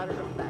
Ladder of facts.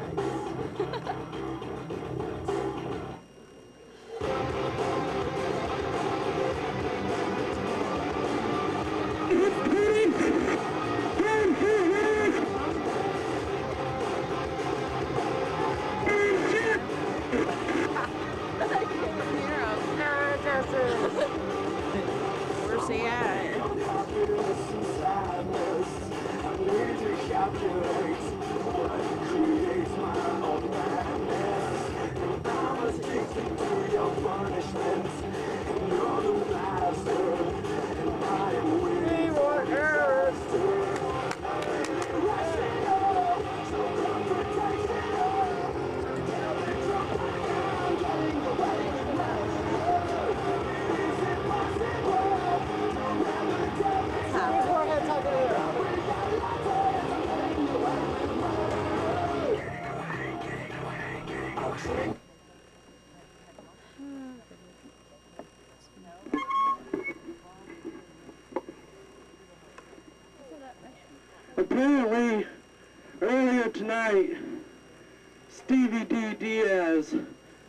Diaz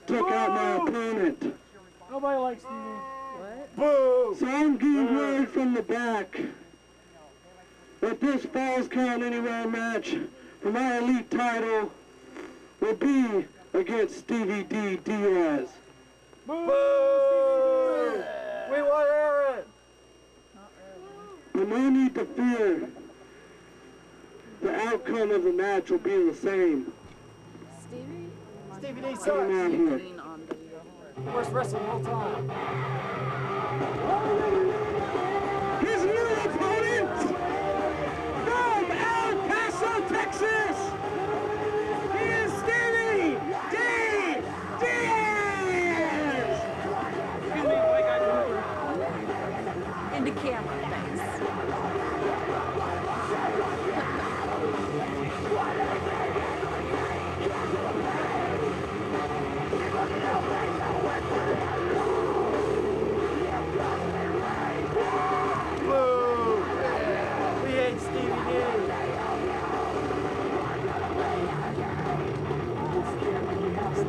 took out my opponent. Nobody likes Stevie. What? Boo! So I'm getting word from the back that this Falls Count Anywhere match for my elite title will be against Stevie D. Diaz. Boo! We want Aaron! But no need to fear. The outcome of the match will be the same. Stevie? Stevie D Come sucks. here. Green on WWE. Worst wrestler of all time. His new opponent from El Paso, Texas.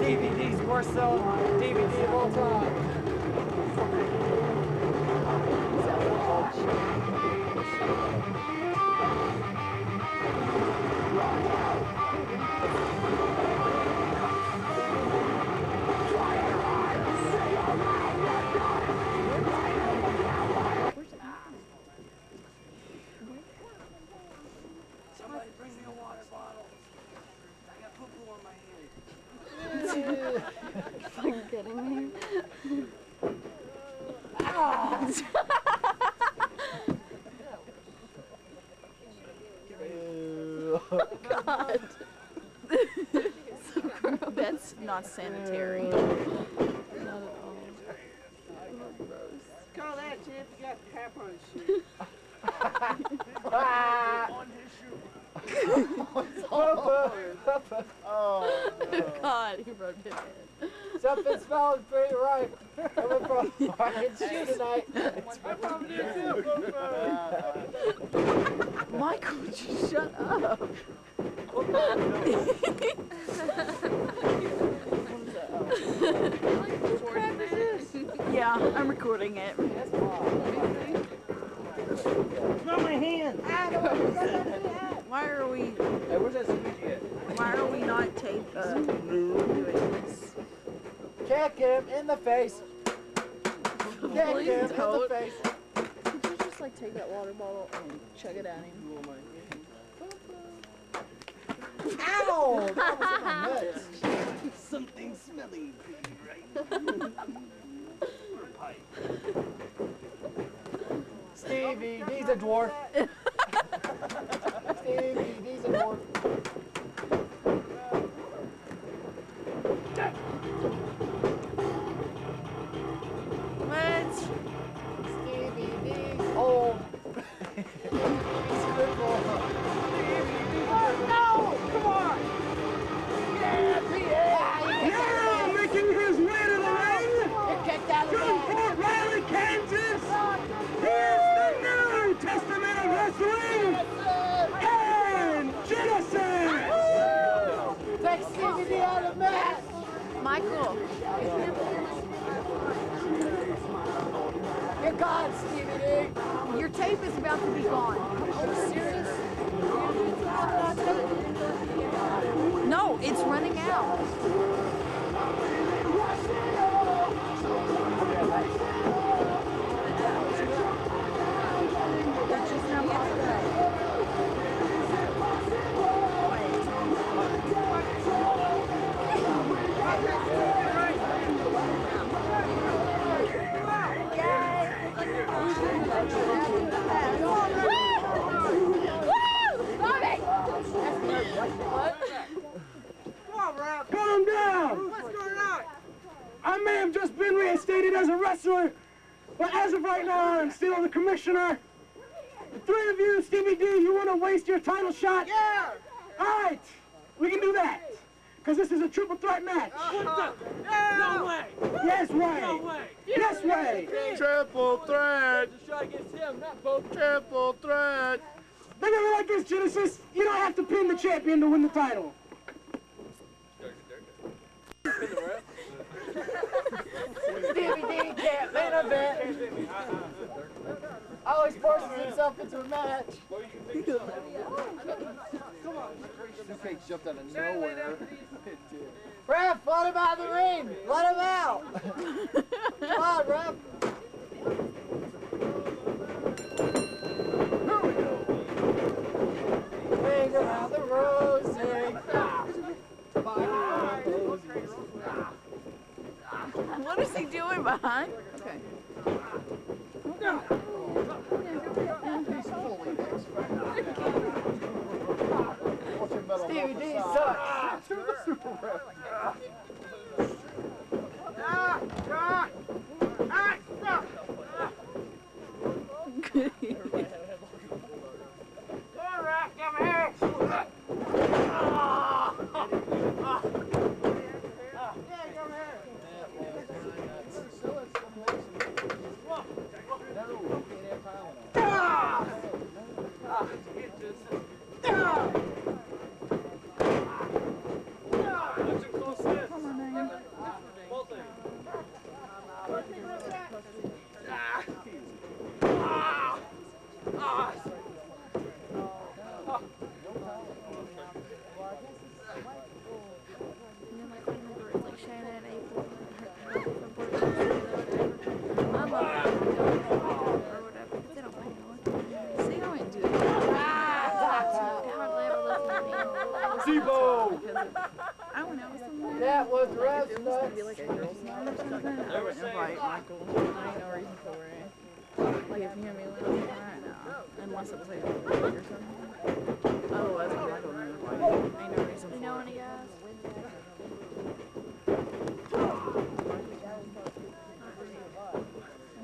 Stevie D's worst selling DVD of all time. Not sanitary. Not at all. Call that Chip. You got crap on his shoe. oh, God, he rubbed it in. something smelling pretty right. Coming from Ryan's shoe tonight. Michael, would you shut up? yeah, I'm recording it. Not my hand. Why are we? Hey, where's that squeegee at? Why are we not tape uh, doing this? Kick him in the face. Yeah, Please give him in the face. Could you just like take that water bottle and chug it at him? Ow! That was in my nuts. Something smelly, right? Stevie, he's a dwarf. title shot? Yeah. All right, we can do that. Because this is a triple threat match. No way! Yes way. No way! Yes way. Triple threat! The shot against him, not both. Triple threat! Think of it like this, Genesis. You don't have to pin the champion to win the title. Stevie D can't main event. Always forces himself into a match. This jumped out of nowhere. Ref, let him out of the ring. Let him out. Come on, Ref. Ring around the rosy. What is he doing behind? Okay. Stevie D sucks. And then like when the girls like Shannon and April her, her, I love them or whatever, but they don't pay no one. See, I wouldn't do it. They hardly ever listen to me. Zebo! Because of- I went out with someone. That was If Ref's it was gonna nuts. be like a girls' night or something, I wouldn't invite Michael. I ain't no reason for it. Like if you and me went out right now, unless it was like a week or something. Otherwise, I'm not going to invite. Ain't no reason for it. You know any guys?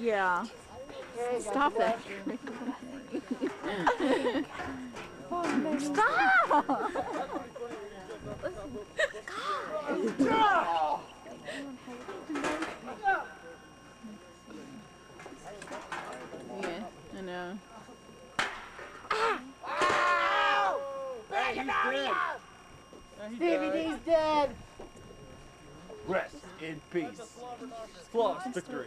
Yeah. Stop. Stop! Yeah, I know. Ah! It! DVD's dead! Rest in peace. Floss victory.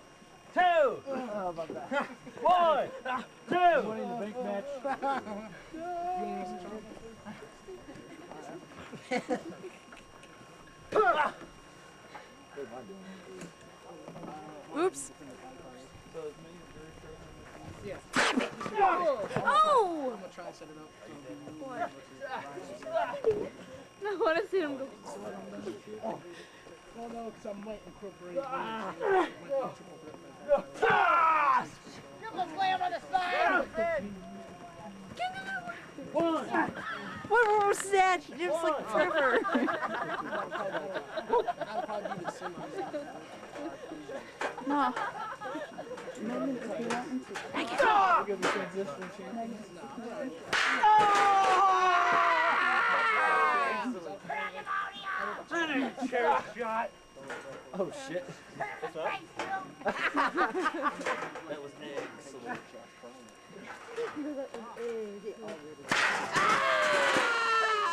two, Oh, my God. one, two. in the bank match. Oops. Oh! I'm gonna try and set it up. I want to see him go. Well, no, because I might incorporate. What was that? Just like forever. I'll probably do the same. no. Chair shot. Oh shit. What's up? that was excellent.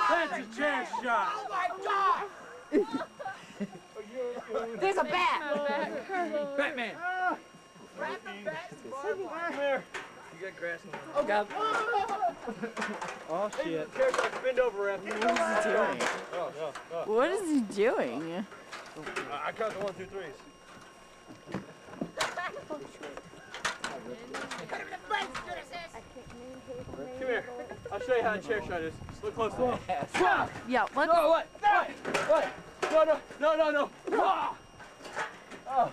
That's a chair shot. There's a bat. Batman. Come here. You got grass in Oh, God. Oh shit. Chair shot. Bend over, ref. What is he doing? Oh, no, no. What is he doing? I count the one, two, threes. Come here. I'll show you how a chair shot is. Just look closely. Yeah, let's. No, what? What? What? No, no, no, no, no. Oh. Oh,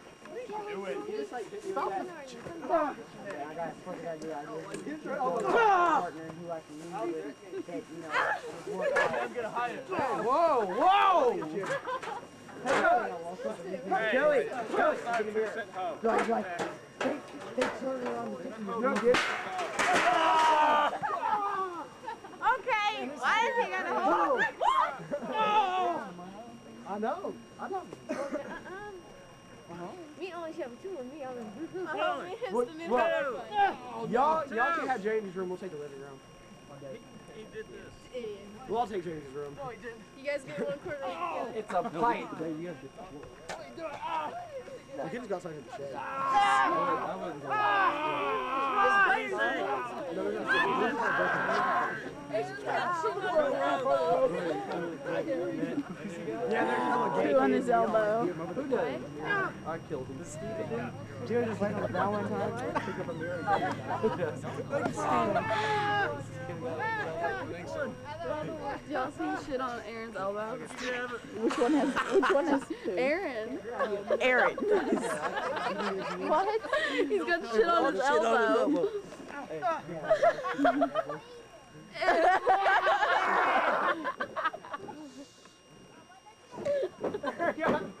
I'm gonna hide it. Whoa, whoa! Kelly, Kelly, no, like, take, take turn around the kitchen. You get Okay, why is he gonna hold? I know, I know. Me only have two of me. I'm What- what- Y'all, y'all can have Jamie's room. We'll take the living room. He did this. We'll all take Jamie's room. You guys get one quarter. together. It's a fight. You guys get the floor. We can just go outside in the shed. No, no, no. Yeah, they're. Two on his elbow. Who did? I killed him. Did you just land on the ground one time? Pick up a mirror Did y'all see shit on Aaron's elbow? Which one has? Which one has two? Aaron. Aaron. What? He's got shit on his elbow.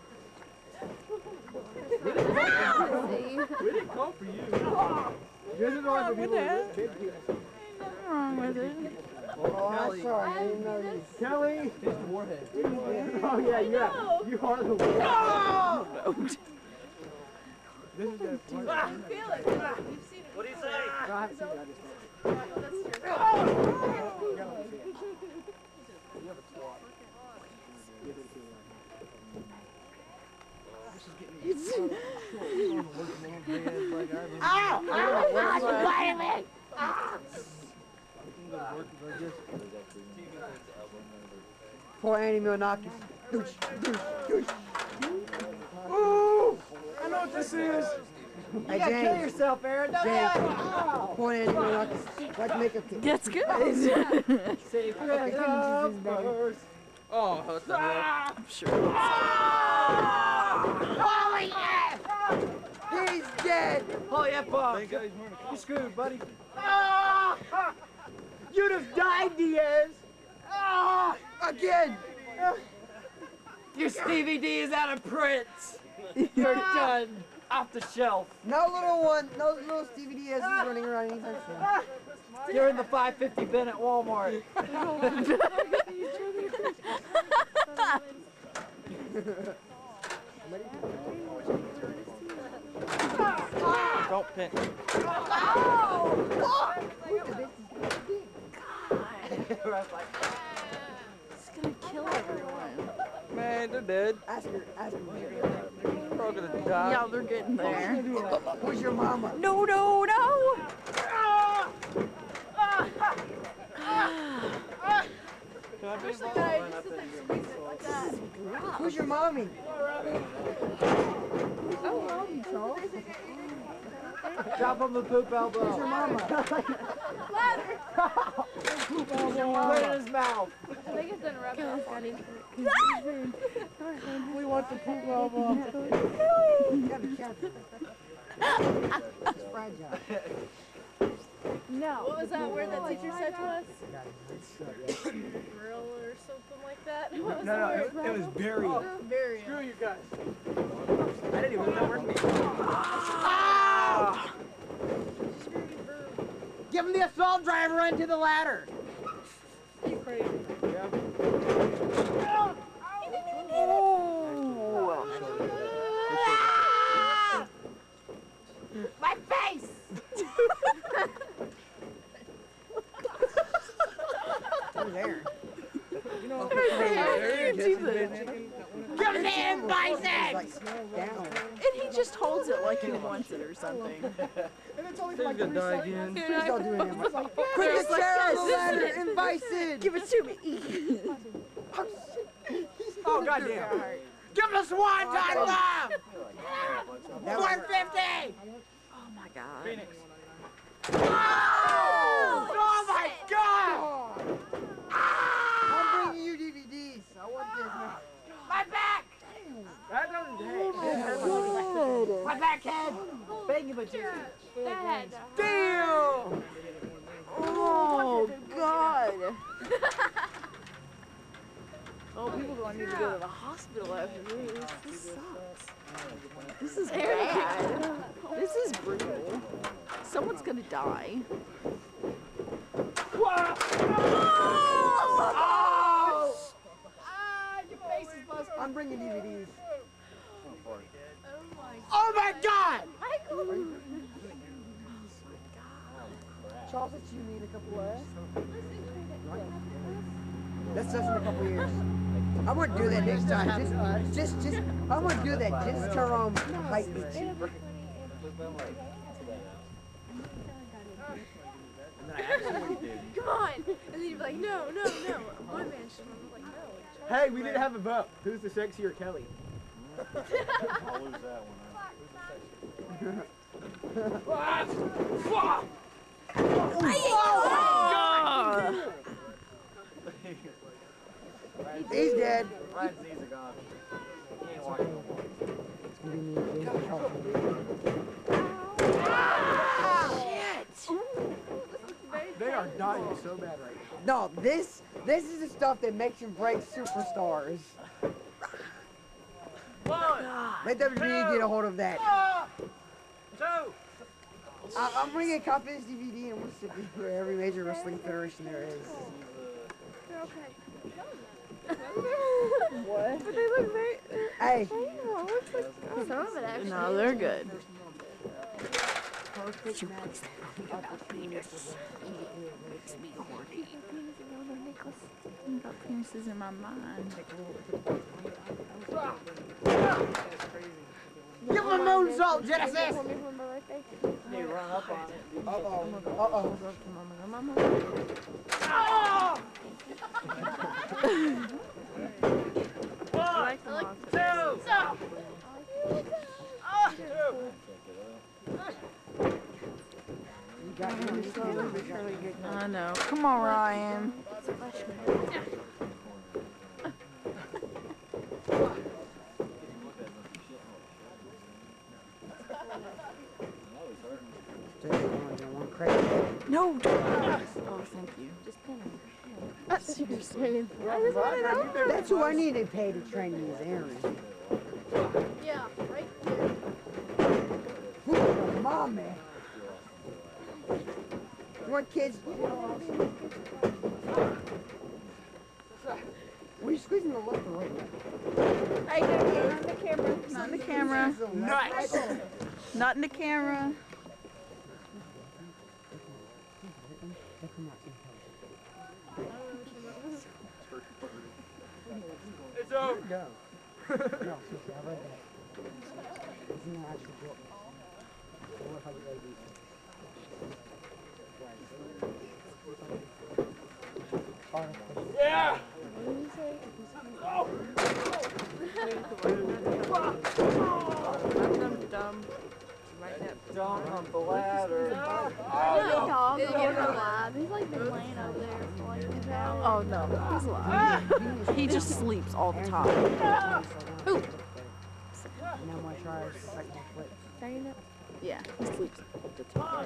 We didn't call for you. This is all the people that. with big Nothing wrong with it. Oh, I'm sorry. I didn't know you. Kelly. He's the warhead. Oh yeah, yeah. You are the one. Note. This is the Feel it. You've seen it. What do you say? No, I haven't seen it. I just know. That's true. You gotta see it. You have a twat. Give it to him. Ow! Ow! God, you biting me! Eh? Ah. Poor Andy Milonakis. Douche, douche, douche. Ooh! I know what this is. Hey, James. kill yourself, Aaron. Don't James. Oh. Poor Andy Milonakis. Like makeup kit. That's good. Secret numbers. Oh, that's ah. I'm sure. Holy F! He's dead. Holy F bomb. Thank God he's wearing a You screwed, buddy. Ah! You'd have died, Diaz. Ah! Again. Your Stevie D is out of print. You're done. Off the shelf. No little one, no little Stevie Diaz is running around anytime soon. You're in the 550 bin at Walmart. Don't pinch. It's gonna kill everyone. Man, they're dead. Ask her, ask her. They're all gonna die. Yeah, they're getting there. Who's your mama? No, no, no! Can I be Wish the involved? guy just sits and squeeze it like. Who's your mommy? Drop him the poop elbow. Who's your mama? Ladder! Put it in his mouth. I think it's gonna rub it off on him. We want the poop elbow. Gotta be careful. It's fragile. No. What was that word that teacher said to us? Grill or something like that? What was No, the no, word? it, it was burial. Oh, burial. Screw you guys. I didn't even know where to be. Ah! Give him the assault driver into the ladder. My face! Who's Aaron? I can't see this. Give me the bison! Like down. And he just holds it like he wants it or something. And it's only He's gonna die again. Please don't do it anymore. Put There's the like, chair on the ladder is and bison. Give it to me. Oh goddamn! Give us one time love! 150! Oh my god. Oh! Oh my god! I'm bringing you DVDs. I want this now. My back! That doesn't hurt. My back head! Thank you, but Dad! Damn! Oh god. Oh, people don't need to go to the hospital after this. This sucks. This is bad. This is brutal. Someone's gonna die. Ah, your face is busted. I'm bringing DVDs. Oh my god! Charles, it's you need a couple less. That's us in a couple years. I wouldn't do that next time. Just, just, just, I wouldn't do that. Just to um, hype me. Come on! And then you'd be like, no, no, no. One man should I'm like, no. Hey, we didn't have a vote. Who's the sexier Kelly? I'll lose that one. He's dead. Ryan's knees are gone. He ain't walking no more. Very They are dying so bad right now. No, this this is the stuff that makes and breaks superstars. Let WWE get a hold of that. Two. I, I'm gonna get a copy of this DVD and we'll stick it for every major wrestling federation there is. They're okay. What? But they look very. Hey, Oh, looks like some of it actually. No, they're good. Got penises in my mind. Give him a moonsault, Genesis! For me for my birthday. They run up on it. Uh oh, uh oh. I like Two. You got me understand me, Charlie. I know. Come on, Ryan. No. Oh, thank you. Seriously. That's who I need to pay to train these errands. Yeah, right there. Who's mommy? What kids? Were you squeezing the left or right? Right there, on the camera. Not in the camera. Nice. Not in the camera. Go. do Article. Yeah. Don't hump the ladder. No, dog. Didn't get her alive. He's like been laying over there for like two hours. Oh no, he's alive. he just sleeps all the time. Now I'm gonna try a second flip. Dang it. Yeah, he sleeps all the time.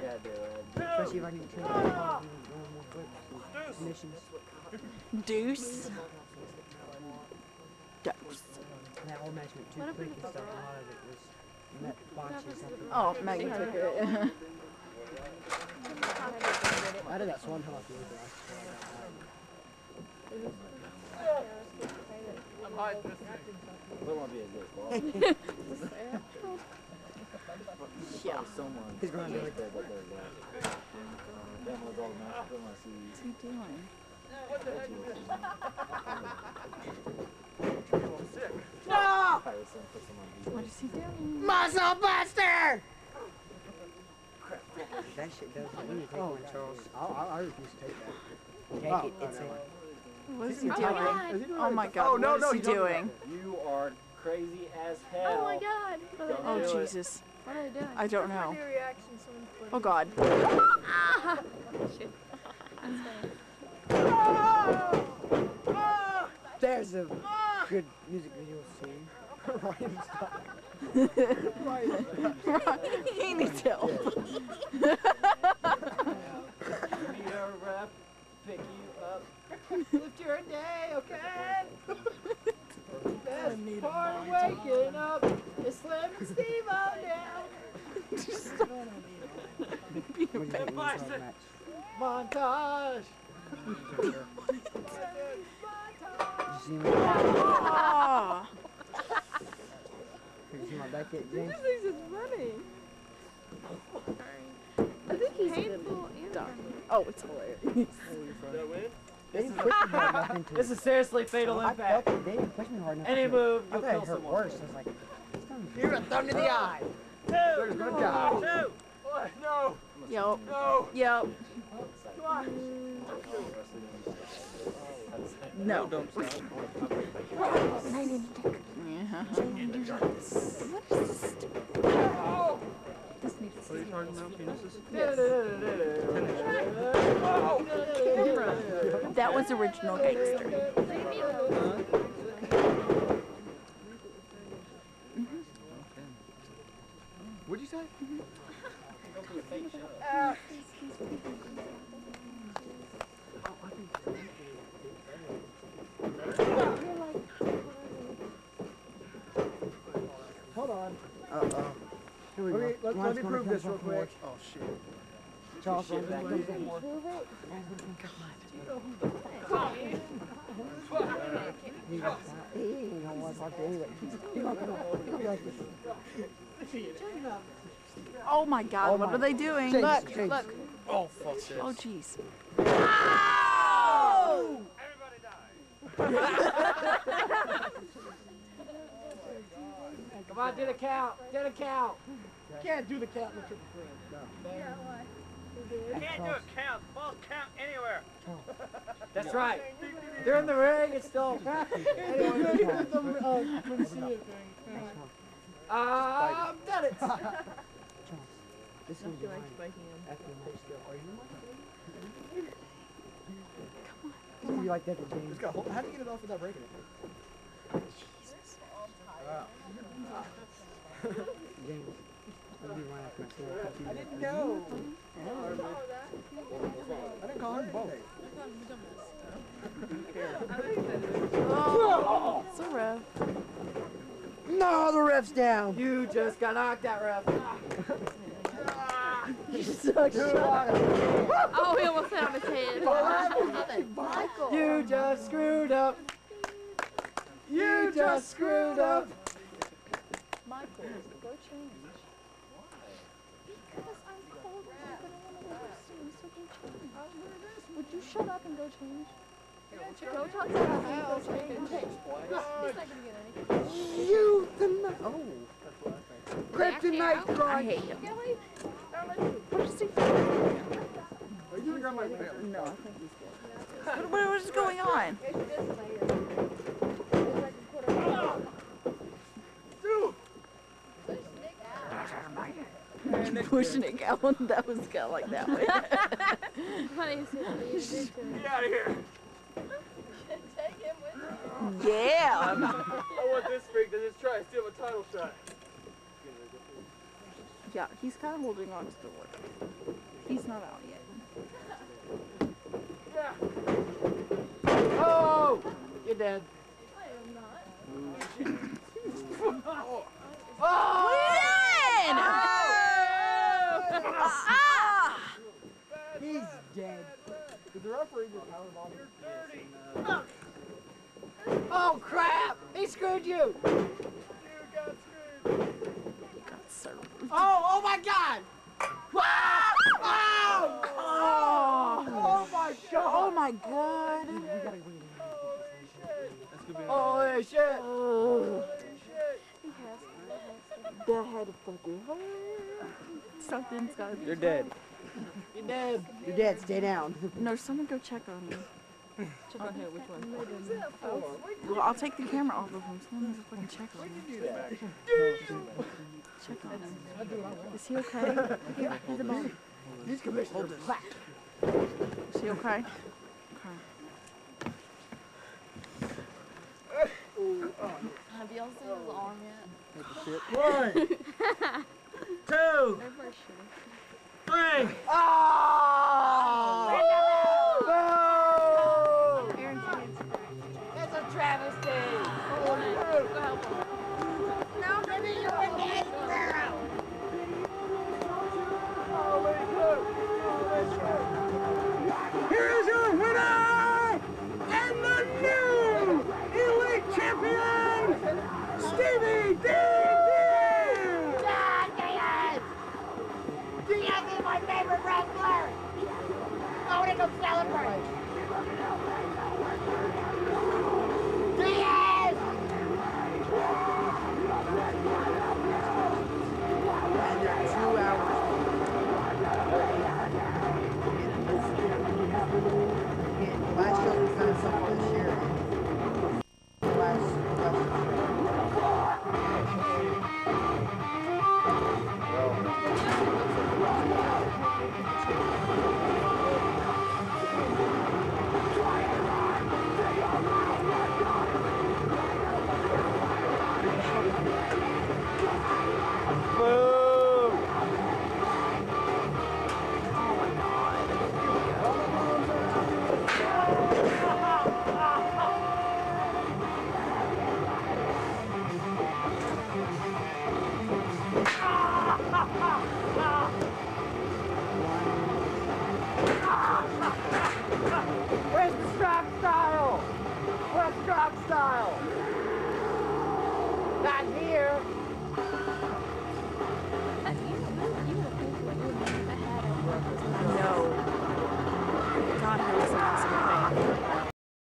Especially if I can train my body and do more flips. Missions. Deuce. Deuce. And that whole match went too What if quick we and put stuff. the A lot of it was met botches. something. Oh, Maggie took it. I did that swan hell off the other guy. yeah. He's going to do it. What's he doing? What is he doing? Muscle Buster! That shit does. We need to take one, Charles. I, I, I refuse to take that. Take it. It's a. What is he Oh doing? my god. Is he doing Oh my god, Oh, no, what is no, he doing doing? You are crazy as hell. Oh my god. What are Oh they doing? Jesus. What are they doing? I don't know. New reaction someone put Oh god. Ah! Shit. That's funny. There's a good music video scene. Ryan, stop. he needs help. Need rep, pick you up. Lift your day, okay? Best part of waking up is slamming Steve on down. What do you think when you saw the match? Montage. Did you see my back hit, James? thinks it's funny. I think he's painful and funny. Oh, it's hilarious. They didn't push me hard enough into This it. is seriously fatal I impact. felt. They didn't push me hard enough. Any into move, you'll thought it kill someone. worse. I was like, it's gonna You're a thumb to the eye. They're just gonna die. Two. What? No. Yup. No. Yup. Come on. No. Oh. This needs to That was original gangster. What'd you say? Uh, Hold on. Uh-oh. Here we Okay, go. Let, let me prove this real quick. Oh, shit. Charles, Shit back let me- there. He ain't gonna want to talk to anybody. He gonna come up. He'll be like this. Oh my god, oh, what are they doing? Change, Look, change. look. Oh, fuck this. Oh jeez. Come on, do the count. Do the count. Can't do the count in the triple threat. Can't do a count. Ball count anywhere. That's right. They're in the ring. It's still. Uh, I've done it. This is gonna be mine. After the match still. Are you? It's gonna like that for James. Just gotta hold- How do you get it off without breaking it? James. It'll be right after the still. I didn't know. I didn't call him both. Oh, it's a ref. No, the ref's down. You just got knocked out, ref. you suck. Oh, he almost hit on his head. Michael. You just screwed up. You just screwed up. Michael, go change. Because I'm cold and I'm gonna wanna wear this soon, so go change. Would you shut up and go change? Go talk to him and go change. He's not gonna get any. You the ni- Oh. Kryptonite I hate him. What is he? Are you gonna grab my liquor? No, I think he's good. What, what, what is going on? Pushing it out. That was kind of like that way. Honey, he's hit me. Get out of here. yeah. I want this freak to just try to steal my title shot. Yeah, he's kind of holding on to the wood. He's not out yet. Yeah. Oh, you're dead. Win! Ah! He's dead. Did the referee just power bomb? Oh crap! He screwed you. Got served. Oh, oh my God! Ah! Oh! Oh! Oh my God! Oh my god. Holy shit! Oh. That had to fucking hurt. Something's gotta be. You're dead. You're dead. You're dead. Stay down. No, someone go check on him. Check on who? Which one? Well, I'll take the camera off of him. Someone needs to fucking check on him. Check on him. Is he okay? Here, here's the bone. These commissioners. Is he okay? Okay. Have y'all seen his arm yet? One, two, 네. 아!